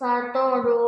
सातों रोज